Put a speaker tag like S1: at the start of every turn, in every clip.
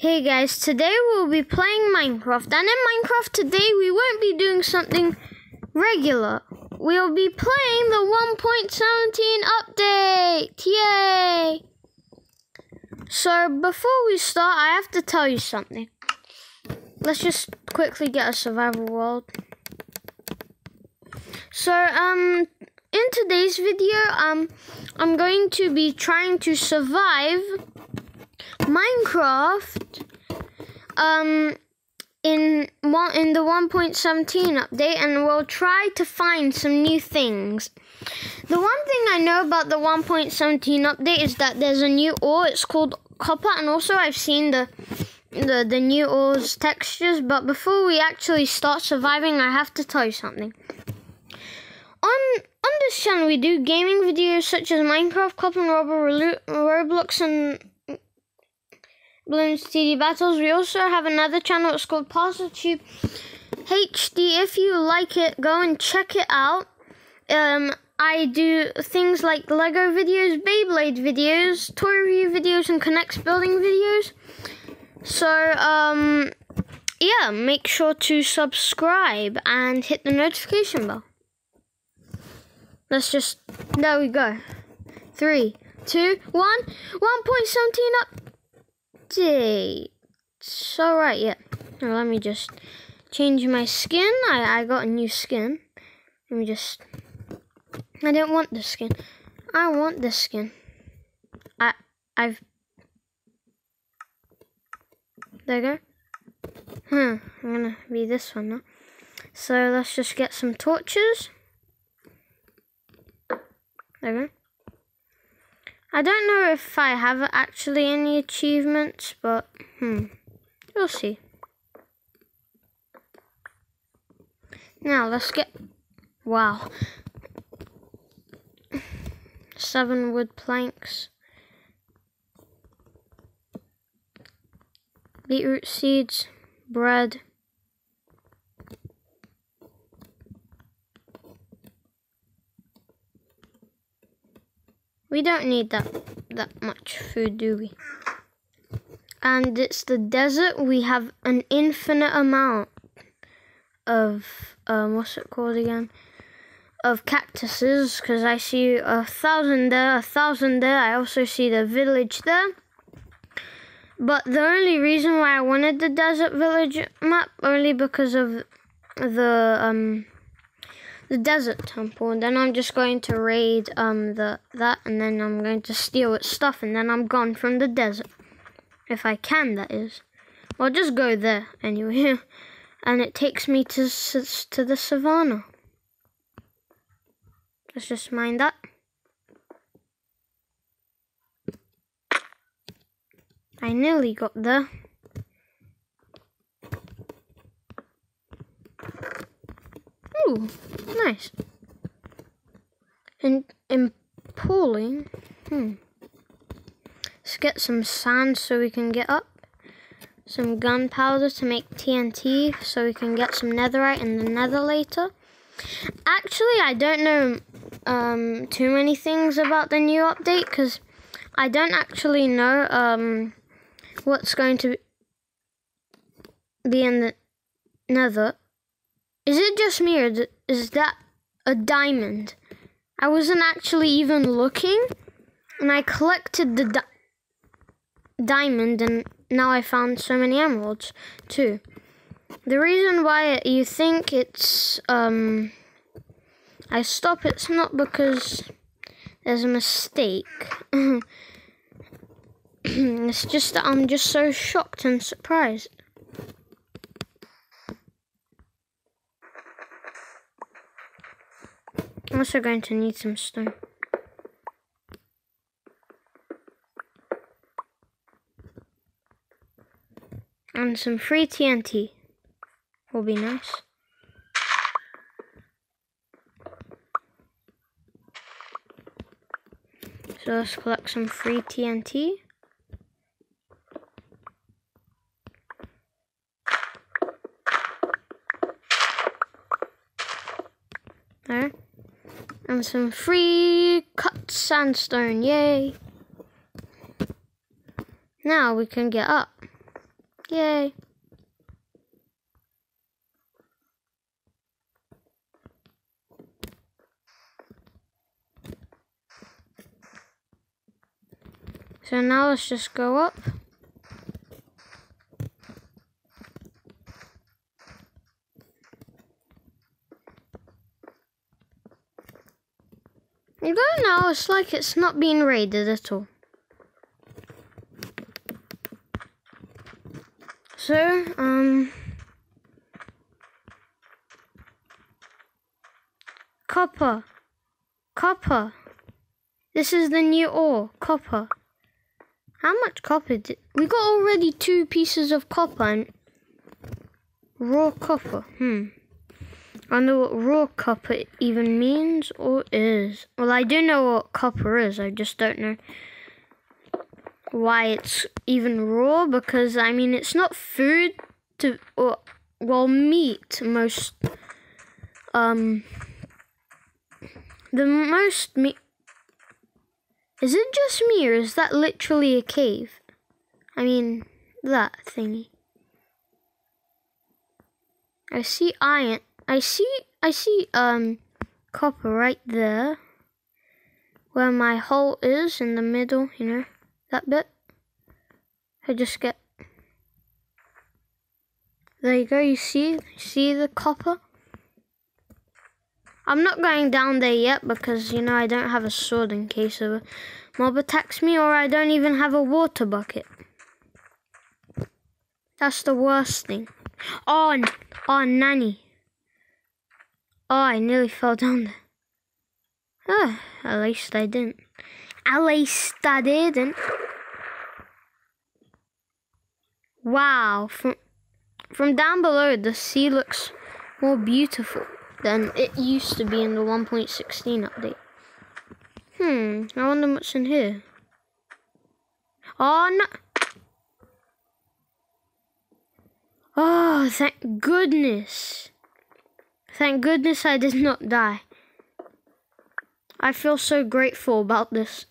S1: Hey guys, today we'll be playing Minecraft, and in Minecraft today we won't be doing something regular. We'll be playing the 1.17 update! Yay! So before we start, I have to tell you something. Let's just quickly get a survival world. So um in today's video um I'm going to be trying to survive Minecraft um in one in the 1.17 update and we'll try to find some new things. The one thing I know about the 1.17 update is that there's a new ore. It's called copper, and also I've seen the the the new ore's textures. But before we actually start surviving, I have to tell you something. On on this channel, we do gaming videos such as Minecraft, Cop and Robber, Roblox, and Bloons TD Battles. We also have another channel. It's called ParsaTube HD. If you like it, go and check it out. Um, I do things like Lego videos, Beyblade videos, toy review videos, and K'NEX building videos. So, um, yeah, make sure to subscribe and hit the notification bell. Let's just, there we go. Three, two, one, 1.17 update. So, right, yeah. Now, let me just change my skin. I, I got a new skin. Let me just I didn't want this skin. I want this skin. I I've there you go. Hmm, I'm gonna be this one now. So let's just get some torches. There we go. I don't know if I have actually any achievements, but hmm, we'll see. Now let's get. Wow, seven wood planks, beetroot seeds, bread, We don't need that that much food, do we? And it's the desert. We have an infinite amount of um, what's it called again? of cactuses because I see a thousand there, a thousand there. I also see the village there. But the only reason why I wanted the desert village map only because of the um the desert temple and then I'm just going to raid um the that and then I'm going to steal its stuff and then I'm gone from the desert. If I can that is. I'll just go there anyway. and it takes me to to the savannah. Let's just mind that. I nearly got there. Ooh, nice. And in pooling, hmm. Let's get some sand so we can get up. Some gunpowder to make TNT so we can get some netherite in the nether later. Actually, I don't know um, too many things about the new update because I don't actually know um, what's going to be in the nether. Is it just me or is that a diamond? I wasn't actually even looking and I collected the di diamond and now I found so many emeralds too. The reason why you think it's um, I stop it's not because there's a mistake. it's just that I'm just so shocked and surprised. I'm also going to need some stone. And some free TNT will be nice. So let's collect some free TNT. There. And some free cut sandstone, yay! Now we can get up. Yay. So now let's just go up. You go now, it's like it's not being raided at all. So, um... Copper. Copper. This is the new ore, copper. How much copper did... We got already two pieces of copper and... Raw copper, hmm. I know what raw copper even means or is. Well, I do know what copper is. I just don't know why it's even raw because I mean it's not food to or well meat most um the most meat is it just me or is that literally a cave? I mean that thingy. I see iron I see I see um copper right there where my hole is in the middle, you know, that bit. I just get there you go, you see see the copper? I'm not going down there yet because you know I don't have a sword in case a mob attacks me or I don't even have a water bucket. That's the worst thing. Oh, oh, nanny. Oh, I nearly fell down there. Oh, at least I didn't. At least I didn't. Wow, from from down below, the sea looks more beautiful than it used to be in the 1.16 update. Hmm, I wonder what's in here. Oh, no. Oh, thank goodness. Thank goodness I did not die. I feel so grateful about this.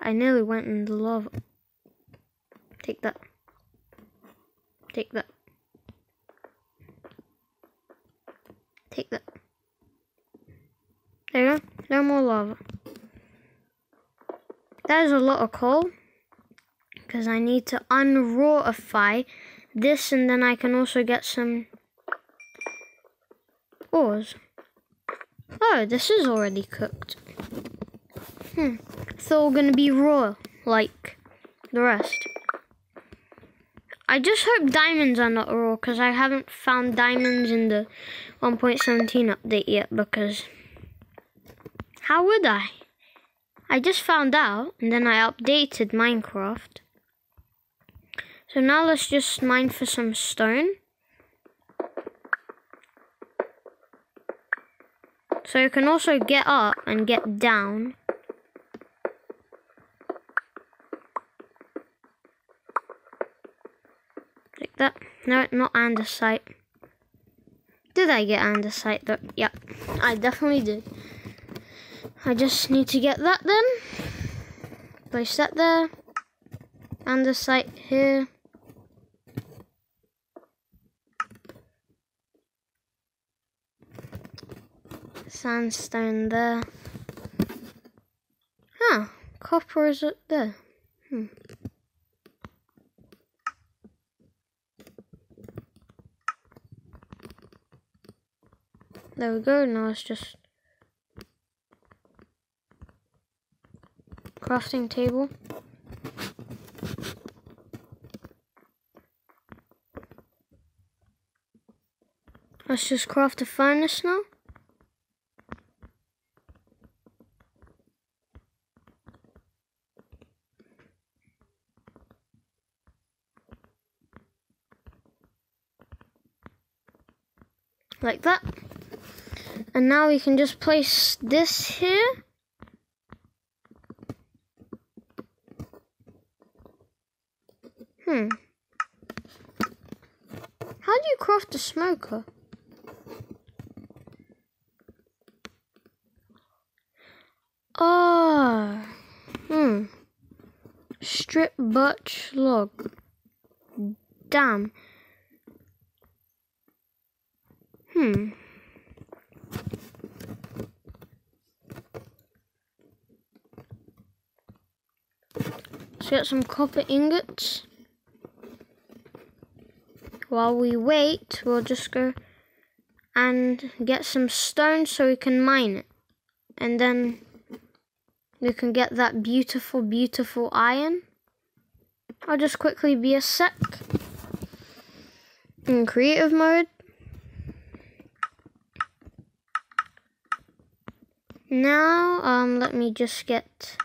S1: I nearly went in the lava. Take that. Take that. Take that. There you go. No more lava. That is a lot of coal. Because I need to unrawify this and then I can also get some ores. Oh, this is already cooked. Hmm. It's all gonna be raw, like the rest. I just hope diamonds are not raw, because I haven't found diamonds in the 1.17 update yet, because... How would I? I just found out, and then I updated Minecraft. So now let's just mine for some stone. So you can also get up and get down. Like that. No, not andesite. Did I get andesite though? Yep, I definitely did. I just need to get that then. Place that there. Andesite here. Sandstone there. Huh, copper is up there. Hmm. There we go, now it's just crafting table. Let's just craft a furnace now. Like that. And now we can just place this here. Hmm. How do you craft a smoker? Ah. Oh. Hmm. Strip birch log. damn. Hmm. Let's get some copper ingots. While we wait, we'll just go and get some stone so we can mine it. And then we can get that beautiful, beautiful iron. I'll just quickly be a sec. In creative mode. Now, um, let me just get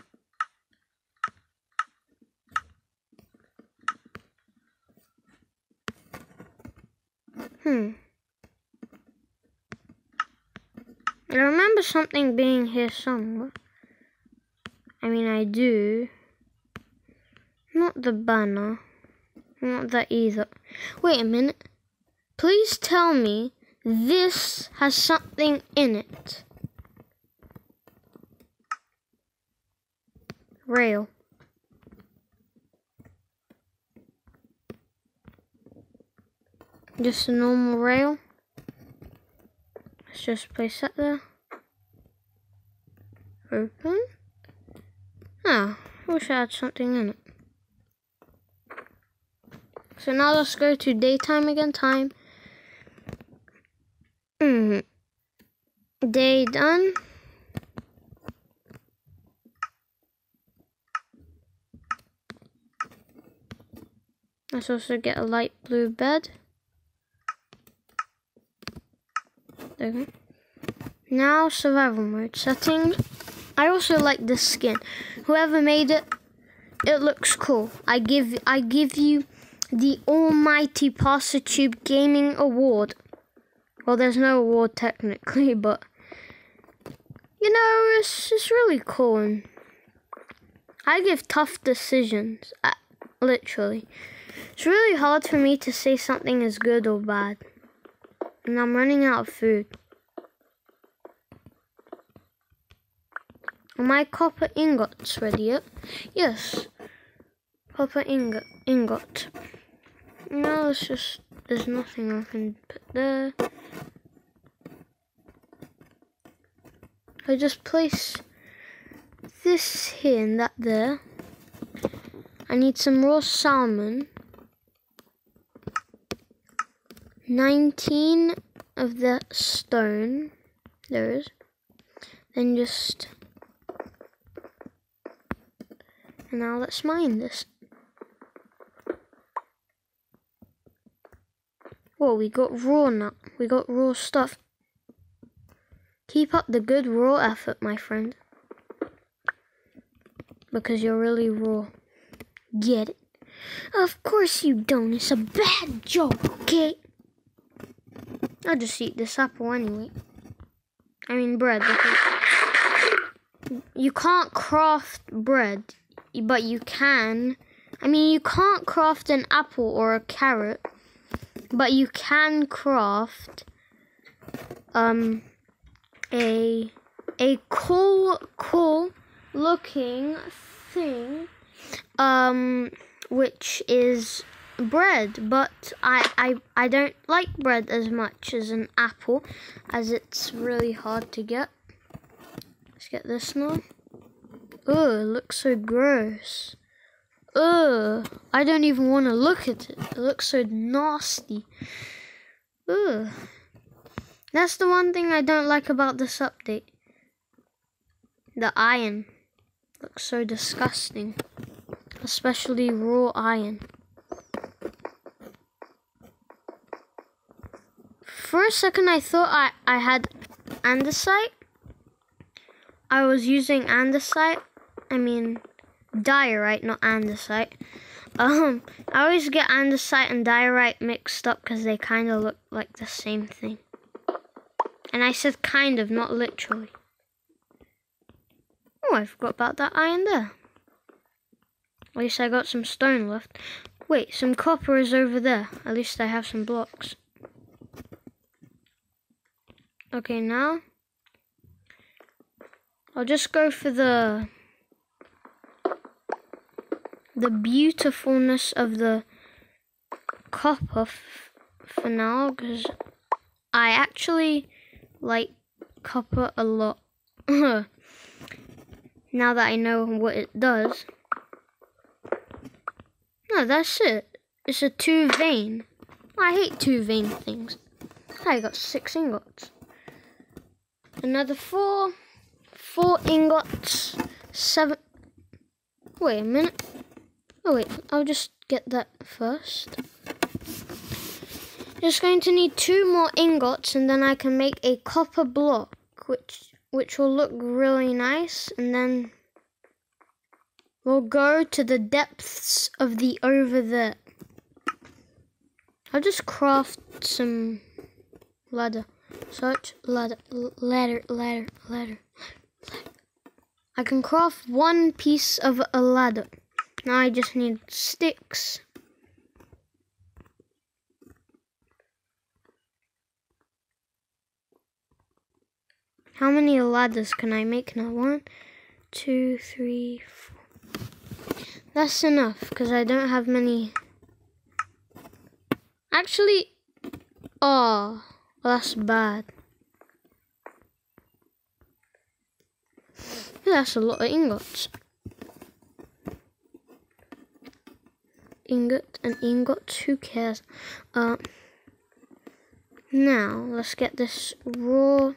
S1: Hmm. I remember something being here somewhere. I mean, I do. Not the banner. Not that either. Wait a minute. Please tell me this has something in it. Rail. Just a normal rail. Let's just place that there. Open. Ah, I wish I had something in it. So now let's go to daytime again. Time. Mm. Day done. Let's also get a light blue bed. Okay. Now survival mode settings. I also like this skin. Whoever made it, it looks cool. I give I give you the Almighty Tube Gaming Award. Well, there's no award technically, but you know, it's it's really cool. And I give tough decisions, uh, literally. It's really hard for me to say something is good or bad. And I'm running out of food. Are my copper ingots ready yet? Yes. Copper ingot. ingot. No, it's just, there's nothing I can put there. I just place this here and that there. I need some raw salmon. 19 of the stone. There is. Then just. And now let's mine this. Whoa, we got raw nut. We got raw stuff. Keep up the good raw effort, my friend. Because you're really raw. Get it? Of course you don't. It's a bad joke, okay? I'll just eat this apple anyway. I mean bread you can't craft bread, but you can. I mean, you can't craft an apple or a carrot, but you can craft um a a cool cool looking thing um which is bread, but I, I, I don't like bread as much as an apple, as it's really hard to get. Let's get this now. Oh, it looks so gross. Ugh, I don't even want to look at it. It looks so nasty. Ugh. That's the one thing I don't like about this update. The iron looks so disgusting. Especially raw iron. For a second, I thought I, I had andesite. I was using andesite. I mean, diorite, not andesite. Um, I always get andesite and diorite mixed up because they kind of look like the same thing. And I said kind of, not literally. Oh, I forgot about that iron there. At least I got some stone left. Wait, some copper is over there. At least I have some blocks. Okay, now I'll just go for the the beautifulness of the copper for now because I actually like copper a lot. now that I know what it does. No, that's it. It's a two vein. I hate two vein things. I got six ingots. Another four. Four ingots. Seven. Wait a minute. Oh wait, I'll just get that first. Just going to need two more ingots and then I can make a copper block which which will look really nice and then we'll go to the depths of the over there. I'll just craft some ladder. Search ladder, ladder, ladder, ladder. I can craft one piece of a ladder. Now I just need sticks. How many ladders can I make now? One, two, three, four. That's enough because I don't have many. Actually, oh, that's bad. That's a lot of ingots. Ingot and ingots, who cares? Uh, now, let's get this raw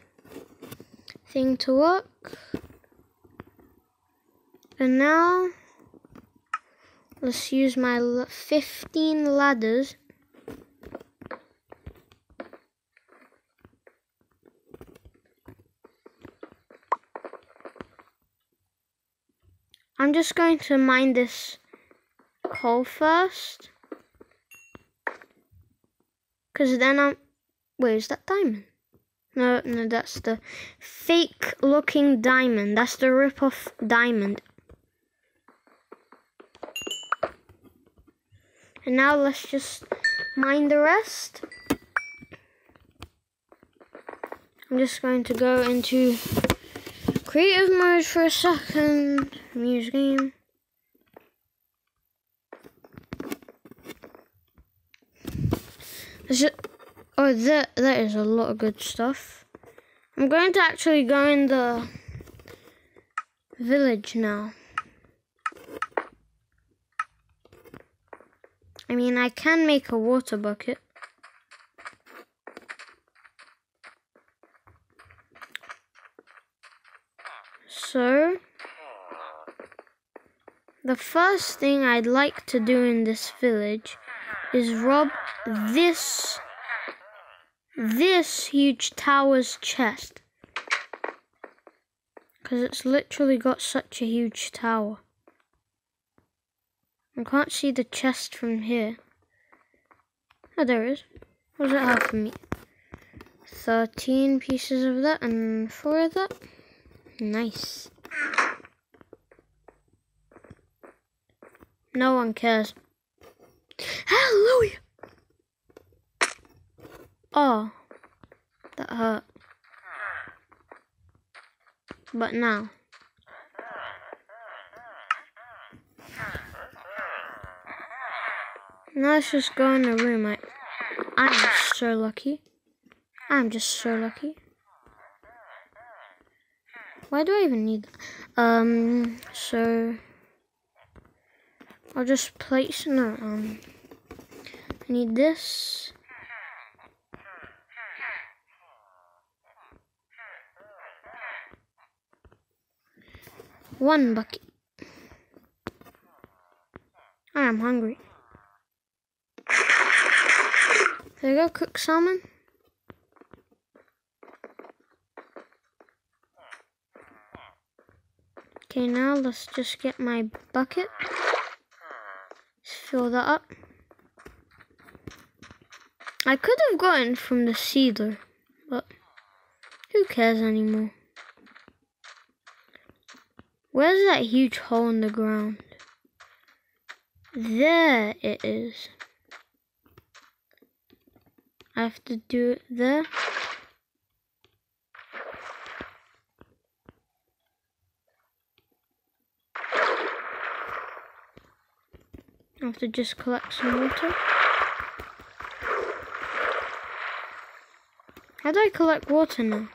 S1: thing to work. And now, let's use my 15 ladders I'm just going to mine this coal first. Because then I'm... Wait, is that diamond? No, no, that's the fake looking diamond. That's the rip-off diamond. And now let's just mine the rest. I'm just going to go into creative mode for a second. Music game. Is it? Oh, that that is a lot of good stuff. I'm going to actually go in the village now. I mean, I can make a water bucket. So, the first thing I'd like to do in this village is rob this this huge tower's chest. Because it's literally got such a huge tower. I can't see the chest from here. Oh, there is. What does it have for me? 13 pieces of that and 4 of that. Nice. No one cares. Hallelujah! Oh, that hurt. But now. Now let's just go in the room. I, I'm so lucky. I'm just so lucky. Why do I even need that? Um, so... I'll just place, no, um, I need this. One bucket. I am hungry. There you go, cook salmon. Okay, now let's just get my bucket fill that up. I could have gotten from the seeder, but who cares anymore? Where's that huge hole in the ground? There it is. I have to do it there. have to just collect some water. How do I collect water now?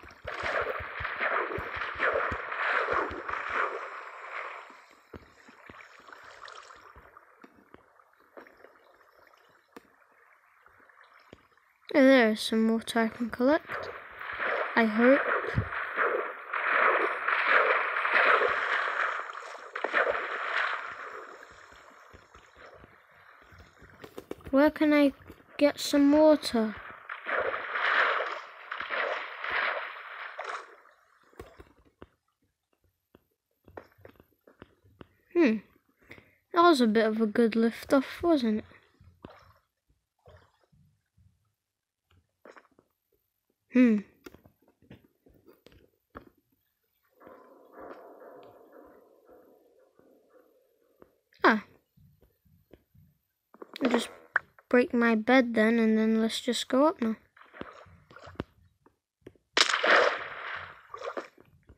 S1: Oh, there is some water I can collect. I hope. Where can I get some water? Hmm. That was a bit of a good lift off, wasn't it? Hmm. Ah. I'll just break my bed then, and then let's just go up now.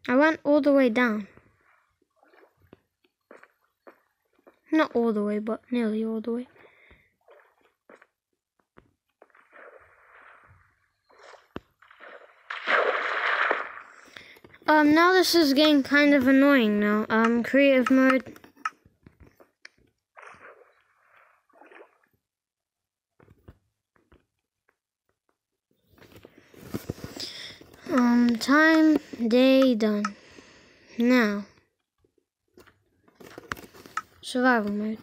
S1: I went all the way down. Not all the way, but nearly all the way. Um, now this is getting kind of annoying now. Um, creative mode. Um, time, day, done. Now. Survival mode.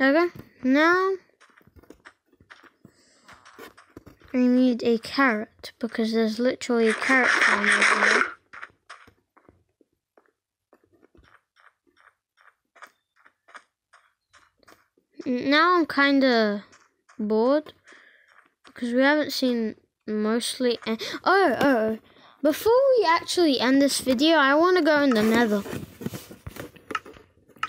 S1: Okay, now I need a carrot because there's literally a carrot. Now I'm kind of bored because we haven't seen mostly. oh, oh, before we actually end this video, I want to go in the nether.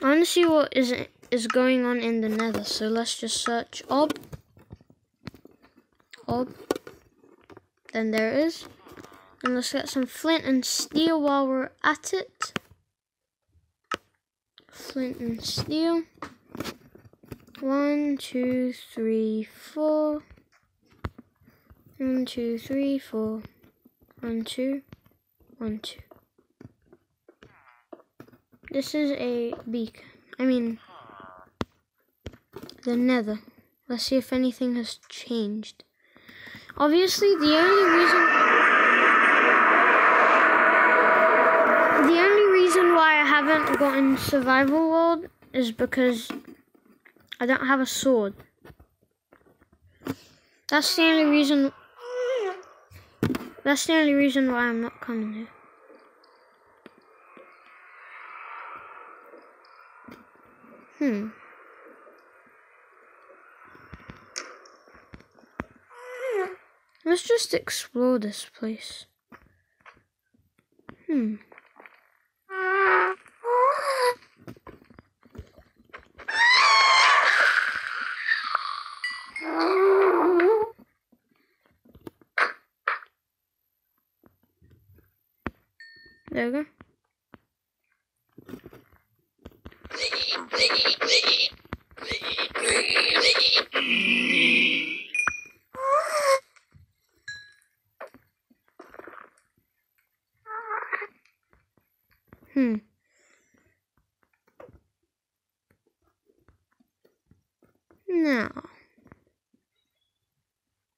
S1: I want to see what is is going on in the nether. So let's just search ob. Ob. Then there is. And let's get some flint and steel while we're at it. Flint and steel. One, two, three, four. One, two, three, four. One, two. One, two. This is a beacon. I mean, the nether. Let's see if anything has changed. Obviously, the only reason... The only reason why I haven't gotten survival world is because I don't have a sword. That's the only reason... That's the only reason why I'm not coming here. Hmm. Let's just explore this place. Hmm. There we go. Hmm. Now,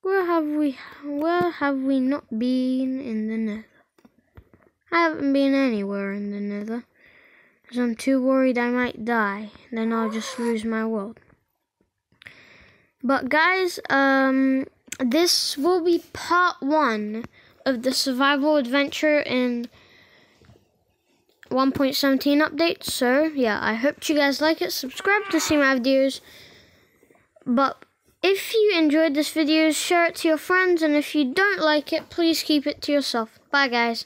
S1: where have we where have we not been in the nether? I haven't been anywhere in the nether. Because I'm too worried I might die. Then I'll just lose my world. But guys, um this will be part one of the survival adventure in 1.17 update. So, yeah, I hope you guys like it. Subscribe to see my videos. But if you enjoyed this video, share it to your friends. And if you don't like it, please keep it to yourself. Bye, guys.